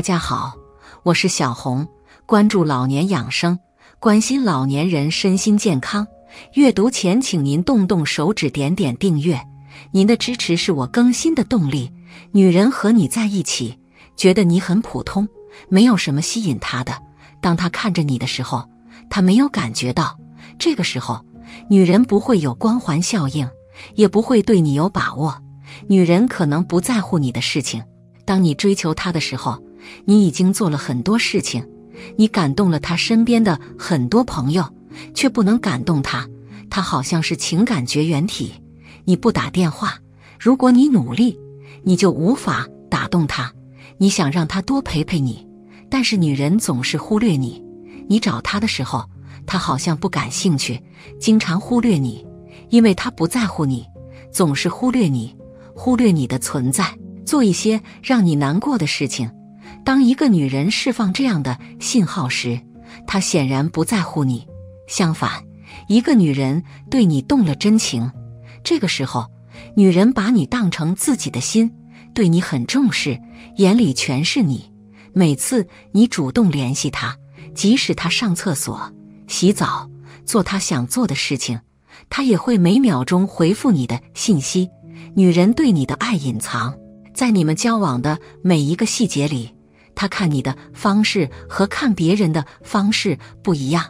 大家好，我是小红，关注老年养生，关心老年人身心健康。阅读前，请您动动手指点点订阅，您的支持是我更新的动力。女人和你在一起，觉得你很普通，没有什么吸引她的。当她看着你的时候，她没有感觉到。这个时候，女人不会有光环效应，也不会对你有把握。女人可能不在乎你的事情。当你追求她的时候，你已经做了很多事情，你感动了他身边的很多朋友，却不能感动他。他好像是情感绝缘体，你不打电话，如果你努力，你就无法打动他。你想让他多陪陪你，但是女人总是忽略你。你找她的时候，她好像不感兴趣，经常忽略你，因为她不在乎你，总是忽略你，忽略你的存在。做一些让你难过的事情。当一个女人释放这样的信号时，她显然不在乎你。相反，一个女人对你动了真情，这个时候，女人把你当成自己的心，对你很重视，眼里全是你。每次你主动联系她，即使她上厕所、洗澡、做她想做的事情，她也会每秒钟回复你的信息。女人对你的爱隐藏。在你们交往的每一个细节里，他看你的方式和看别人的方式不一样，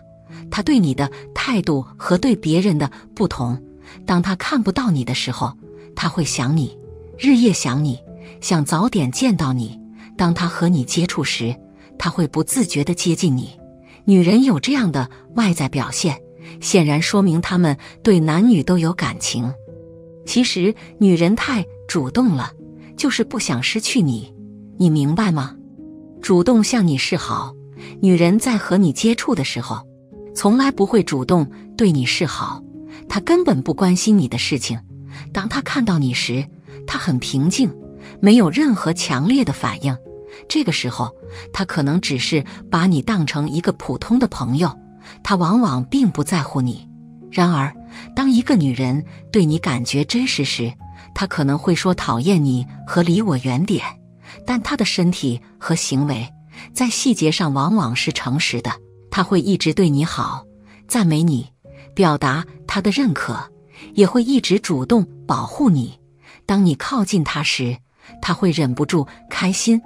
他对你的态度和对别人的不同。当他看不到你的时候，他会想你，日夜想你，想早点见到你。当他和你接触时，他会不自觉地接近你。女人有这样的外在表现，显然说明她们对男女都有感情。其实，女人太主动了。就是不想失去你，你明白吗？主动向你示好，女人在和你接触的时候，从来不会主动对你示好，她根本不关心你的事情。当她看到你时，她很平静，没有任何强烈的反应。这个时候，她可能只是把你当成一个普通的朋友，她往往并不在乎你。然而，当一个女人对你感觉真实时，她可能会说讨厌你和离我远点，但他的身体和行为在细节上往往是诚实的。他会一直对你好，赞美你，表达他的认可，也会一直主动保护你。当你靠近他时，他会忍不住开心；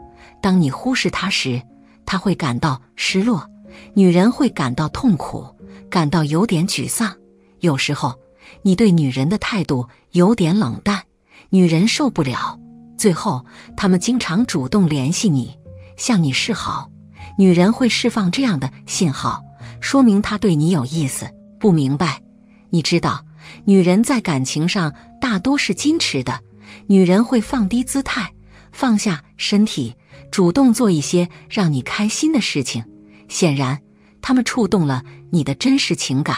当你忽视他时，他会感到失落。女人会感到痛苦，感到有点沮丧。有时候，你对女人的态度有点冷淡。女人受不了，最后他们经常主动联系你，向你示好。女人会释放这样的信号，说明她对你有意思。不明白？你知道，女人在感情上大多是矜持的。女人会放低姿态，放下身体，主动做一些让你开心的事情。显然，他们触动了你的真实情感。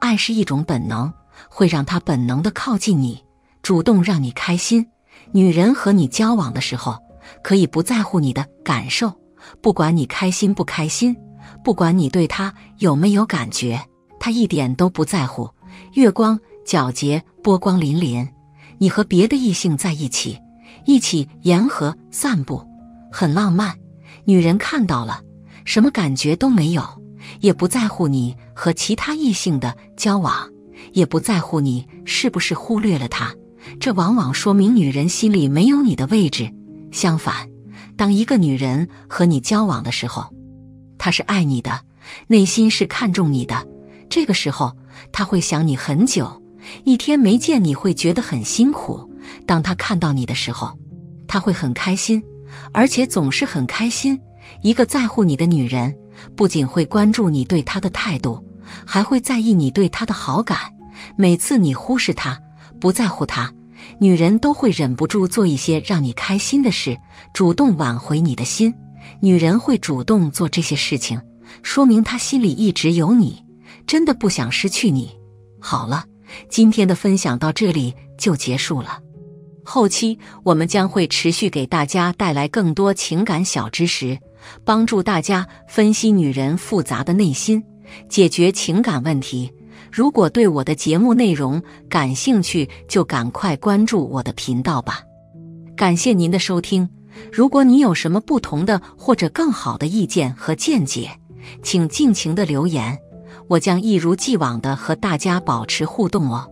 爱是一种本能，会让她本能的靠近你。主动让你开心，女人和你交往的时候，可以不在乎你的感受，不管你开心不开心，不管你对她有没有感觉，她一点都不在乎。月光皎洁，波光粼粼，你和别的异性在一起，一起沿河散步，很浪漫。女人看到了，什么感觉都没有，也不在乎你和其他异性的交往，也不在乎你是不是忽略了她。这往往说明女人心里没有你的位置。相反，当一个女人和你交往的时候，她是爱你的，内心是看重你的。这个时候，她会想你很久，一天没见你会觉得很辛苦。当她看到你的时候，她会很开心，而且总是很开心。一个在乎你的女人，不仅会关注你对她的态度，还会在意你对她的好感。每次你忽视她。不在乎他，女人都会忍不住做一些让你开心的事，主动挽回你的心。女人会主动做这些事情，说明她心里一直有你，真的不想失去你。好了，今天的分享到这里就结束了。后期我们将会持续给大家带来更多情感小知识，帮助大家分析女人复杂的内心，解决情感问题。如果对我的节目内容感兴趣，就赶快关注我的频道吧。感谢您的收听，如果你有什么不同的或者更好的意见和见解，请尽情的留言，我将一如既往的和大家保持互动哦。